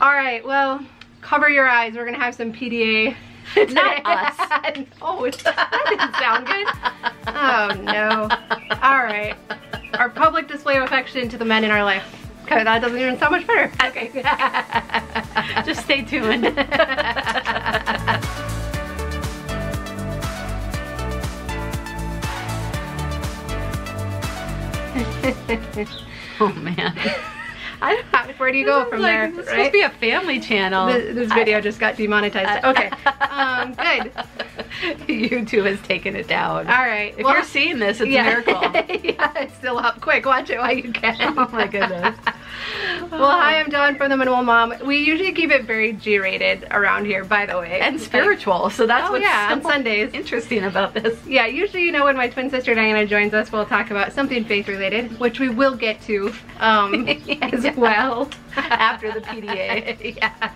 All right, well, cover your eyes. We're gonna have some PDA. Not us. oh, that didn't sound good. Oh no. All right. Our public display of affection to the men in our life. Okay, that doesn't even sound much better. Okay. Just stay tuned. oh man. I don't where do you go from like, there, It's right? supposed to be a family channel. This, this video just got demonetized. Okay, um, good. YouTube has taken it down. All right. If well, you're seeing this, it's yeah. a miracle. yeah, it's still up. Quick, watch it while you can. Oh my goodness. well, hi, I'm Dawn from The Minimal Mom. We usually keep it very G-rated around here, by the way. And spiritual, so that's Oh, what's yeah, on Sundays. interesting about this. Yeah, usually, you know, when my twin sister Diana joins us, we'll talk about something faith related, which we will get to um, as well. After the PDA. yeah.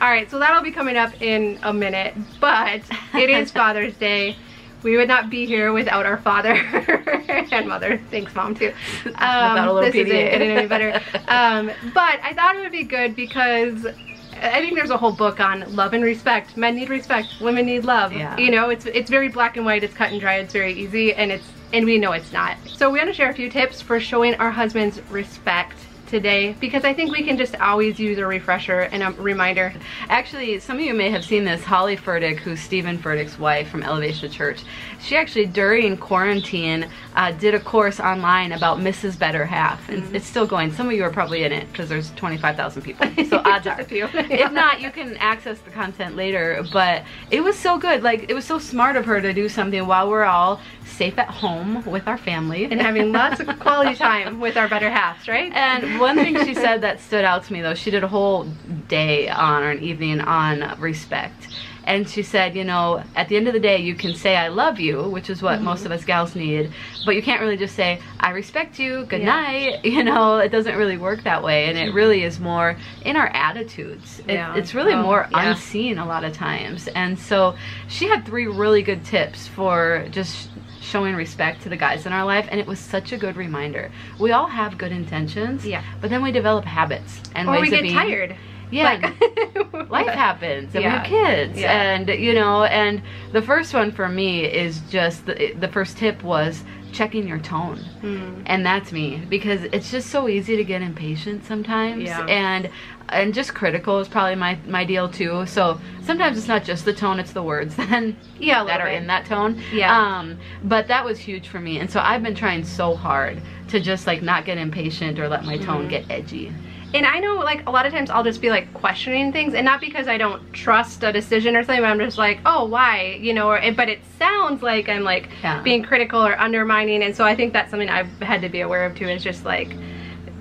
All right, so that'll be coming up in a minute, but it is Father's Day. We would not be here without our father and mother. Thanks, mom, too. Um, Without a little this isn't PDA. getting any better. Um, but I thought it would be good because I think there's a whole book on love and respect. Men need respect. Women need love. Yeah. You know, it's it's very black and white. It's cut and dry. It's very easy, and it's and we know it's not. So we want to share a few tips for showing our husbands respect today because I think we can just always use a refresher and a reminder. Actually, some of you may have seen this. Holly Furtick, who's Steven Furtick's wife from Elevation Church, she actually during quarantine uh, did a course online about Mrs. Better Half, and Mm-hmm. it's still going. Some of you are probably in it because there's 25,000 people. So odds are. if not, you can access the content later. But it was so good. Like it was so smart of her to do something while we're all safe at home with our family And having lots of quality time with our better halves, right? and one thing she said that stood out to me though, she did a whole day on or an evening on respect. And she said, you know, at the end of the day, you can say I love you, which is what most mm-hmm. of us gals need, but you can't really just say I respect you, good Yeah. night. You know, it doesn't really work that way, and it mm-hmm. really is more in our attitudes. It- Yeah. it's really Oh, more yeah. unseen a lot of times. And so she had three really good tips for just showing respect to the guys in our life and it was such a good reminder we all have good intentions Yeah. but then we develop habits and or ways we of get being tired. Yeah Like- life happens and Yeah. we have kids Yeah. and you know and the first one for me is just the, the first tip was checking your tone Hmm. and that's me because it's just so easy to get impatient sometimes Yeah. and and just critical is probably my my deal too so sometimes it's not just the tone it's the words then Yeah, that are bit. in that tone Yeah. um but that was huge for me and so i've been trying so hard to just like not get impatient or let my tone get edgy And I know, like, a lot of times I'll just be, like, questioning things, and not because I don't trust a decision or something, but I'm just like, oh, why? You know, or, but it sounds like I'm, like, Yeah. being critical or undermining, and so I think that's something I've had to be aware of, too, is just, like,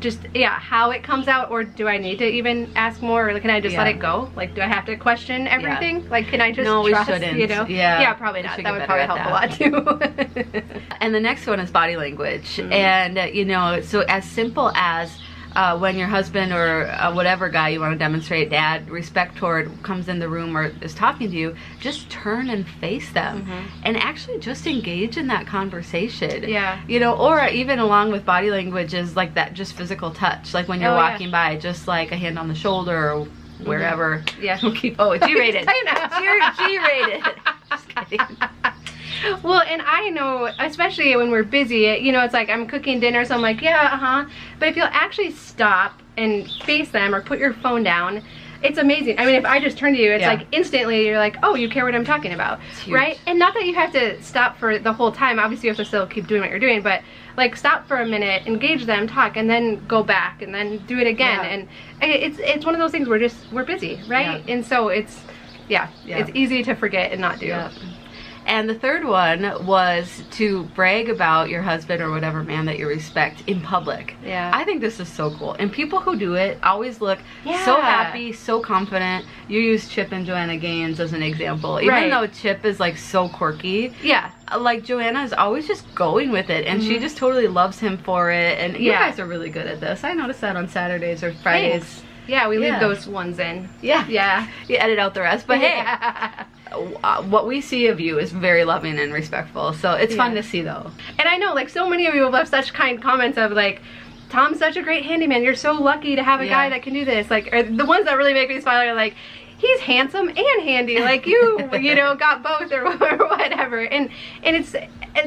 just, yeah, how it comes out, or do I need to even ask more, or can I just let it go? Like, do I have to question everything? Like, can I just No, we shouldn't. you know? Yeah. Yeah, probably not. That would probably help a lot, too. And the next one is body language. Mm-hmm. And, uh, you know, so as simple as uh, when your husband or uh, whatever guy you want to demonstrate dad respect toward comes in the room or is talking to you, just turn and face them and actually just engage in that conversation. Mm-hmm. Yeah. You know, or even along with body language is like that just physical touch. Like when you're Oh, yeah. walking by, just like a hand on the shoulder or wherever. Yeah. We'll keep, oh, G rated. G rated. Just kidding. Well, and I know, especially when we're busy, you know, it's like I'm cooking dinner, so I'm like, yeah, uh huh. But if you'll actually stop and face them or put your phone down, it's amazing. I mean, if I just turn to you, it's Yeah. like instantly you're like, oh, you care what I'm talking about, right? And not that you have to stop for the whole time. Obviously, you have to still keep doing what you're doing, but like stop for a minute, engage them, talk, and then go back and then do it again. Yeah. And it's it's one of those things we're just we're busy, right? Yeah. And so it's yeah, Yeah. it's easy to forget and not do. Yeah. And the third one was to brag about your husband or whatever man that you respect in public. Yeah. I think this is so cool. And people who do it always look so happy, so confident. You use Chip and Joanna Gaines as an example. Even Right. though Chip is like so quirky, Yeah. like Joanna is always just going with it and she just totally loves him for it. And you Mm-hmm. Guys are really good at this. I notice that on Saturdays or Fridays. Thanks. Yeah, we leave Yeah. those ones in. Yeah. Yeah. You edit out the rest. But hey, uh, what we see of you is very loving and respectful. So it's fun to see though. And I know, like, so many of you have left such kind comments of, like, Tom's such a great handyman. You're so lucky to have a Yeah. guy that can do this. Like, or the ones that really make me smile are like, he's handsome and handy. Like you, you know, got both or, whatever. And and it's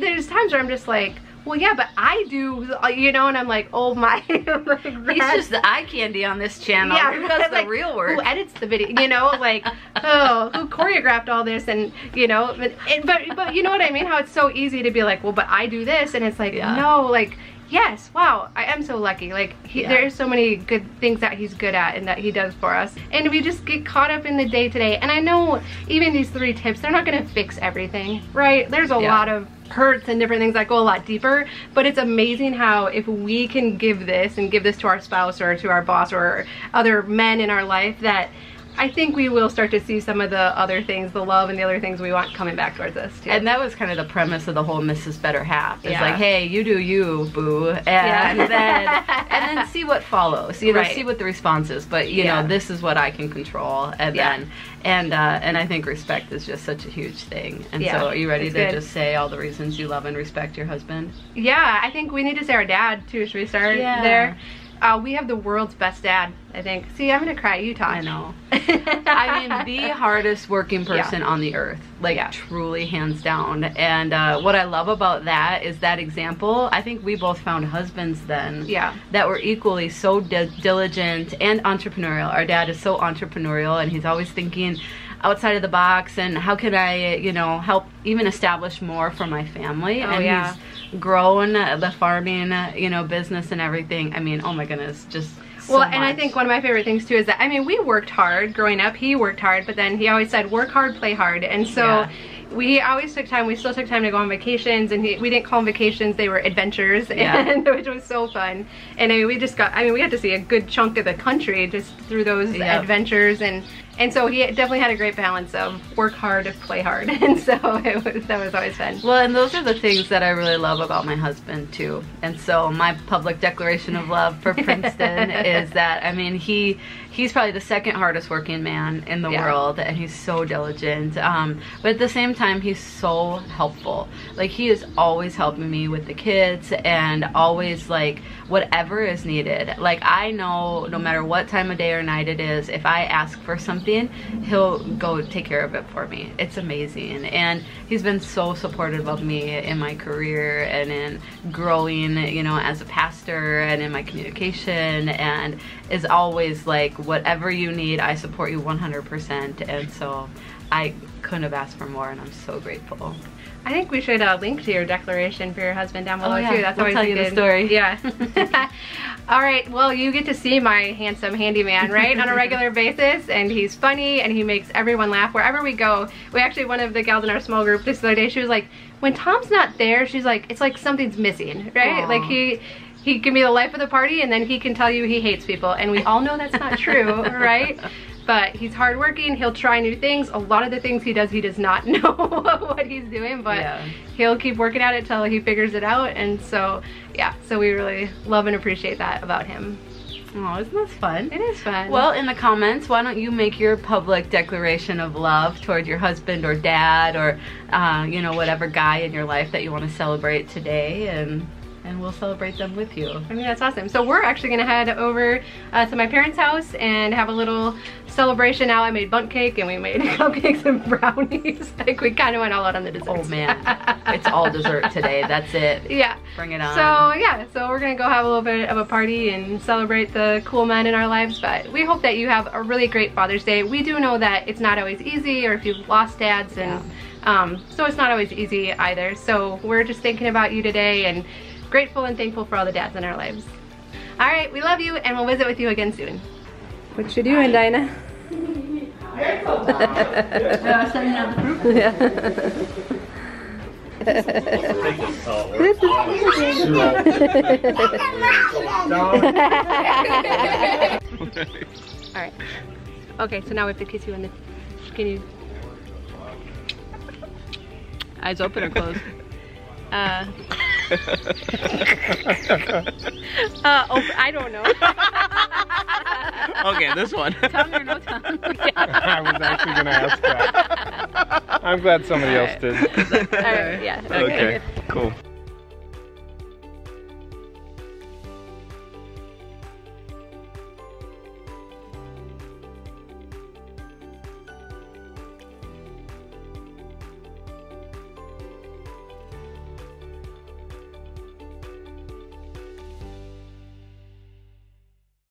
there's times where I'm just like, well, yeah, but I do, you know, and I'm like, oh my, like, He's just the eye candy on this channel. yeah, Who does the real work? Who edits the video? You know, like oh, who choreographed all this? And you know, but, but but you know what I mean? How it's so easy to be like, well, but I do this, and it's like, Yeah. no, like yes, wow, I am so lucky. Like he, Yeah. there's so many good things that he's good at and that he does for us. And we just get caught up in the day to day. And I know even these three tips, they're not gonna fix everything, right? There's a Yeah. lot of hurts and different things that go a lot deeper but it's amazing how if we can give this and give this to our spouse or to our boss or other men in our life that I think we will start to see some of the other things, the love and the other things we want coming back towards us too. And that was kind of the premise of the whole Mrs. Better Half. It's Yeah. like, hey, you do you, boo, and Yeah. then and then see what follows. You know, Right. see what the response is. But you Yeah. know, this is what I can control, and then and uh, and I think respect is just such a huge thing. And so, are you ready it's to good. just say all the reasons you love and respect your husband? yeah, I think we need to say our dad too. Should we start Yeah. there? Uh, we have the world's best dad, I think. See, I'm gonna cry. You talk. I know. I mean, the hardest working Yeah. person on the earth, like Yeah. truly hands down. And uh, what I love about that is that example. I think we both found husbands then Yeah. that were equally so di- diligent and entrepreneurial. Our dad is so entrepreneurial, and he's always thinking outside of the box and how can I, you know, help even establish more for my family. Oh, and yeah. he's grown the farming, you know, business and everything. I mean, oh my goodness, just. so well, and I think one of my favorite things too is that I mean we worked hard growing up. He worked hard, but then he always said work hard, play hard, and so. Yeah. We always took time. We still took time to go on vacations, and he, we didn't call them vacations; they were adventures, Yeah. and which was so fun. And I mean, we just got. I mean, we got to see a good chunk of the country just through those Yep. adventures, and and so he definitely had a great balance of work hard, play hard, and so it was that was always fun. Well, and those are the things that I really love about my husband too. And so my public declaration of love for Princeton is that I mean he he's probably the second hardest working man in the Yeah. world, and he's so diligent. Um, but at the same time, he's so helpful. Like he is always helping me with the kids, and always like whatever is needed. Like I know no matter what time of day or night it is, if I ask for something, he'll go take care of it for me. It's amazing, and he's been so supportive of me in my career and in growing, you know, as a pastor and in my communication, and is always like, whatever you need, I support you 100%. And so I couldn't have asked for more, and I'm so grateful. I think we should uh, link to your declaration for your husband down below Oh, yeah. too. That's We'll always tell a you the good story. Yeah. All right. Well, you get to see my handsome handyman, right, on a regular basis, and he's funny and he makes everyone laugh wherever we go. We actually, one of the gals in our small group this other day, she was like, when Tom's not there, she's like, it's like something's missing, right? Aw. Like he. He can be the life of the party, and then he can tell you he hates people, and we all know that's not true, right? But he's hardworking. He'll try new things. A lot of the things he does, he does not know what he's doing, but Yeah. he'll keep working at it till he figures it out. And so, yeah, so we really love and appreciate that about him. Oh, isn't this fun? It is fun. Well, in the comments, why don't you make your public declaration of love toward your husband or dad or, uh, you know, whatever guy in your life that you want to celebrate today, and and we'll celebrate them with you. I mean, that's awesome. So we're actually gonna head over uh, to my parents' house and have a little celebration. Now I made Bundt cake and we made cupcakes and brownies. like we kind of went all out on the desserts. Oh man, it's all dessert today. That's it. yeah. Bring it on. So yeah, so we're gonna go have a little bit of a party and celebrate the cool men in our lives. But we hope that you have a really great Father's Day. We do know that it's not always easy, or if you've lost dads, and um, so it's not always easy either. So we're just thinking about you today and grateful and thankful for all the dads in our lives. All right, we love you, and we'll visit with you again soon. What you doing, Diana? All right. Okay, so now we have to kiss you on the. Can you? Eyes open or closed? Uh. Uh oh, I don't know. Okay, this one. tongue or no tongue? I was actually gonna ask that. I'm glad somebody else did. All right, yeah. Okay, cool.